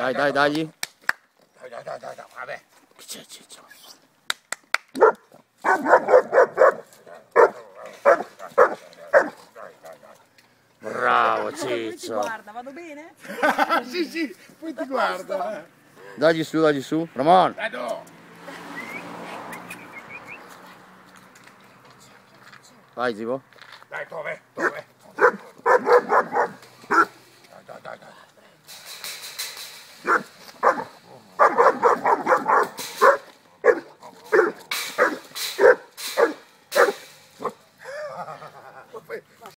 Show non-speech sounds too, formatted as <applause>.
Dai, dai, dagli. Dai, dai, dai, dai, dai, vabbè. Che c'è, Ciccio? Bravo, Ciccio. Guarda, vado bene? <laughs> sì, sì, poi ti guarda. Dagli su, dagli su. Ramon. Dai, no. Vai, Zivo. Dai, dove? Dove? catástrofe.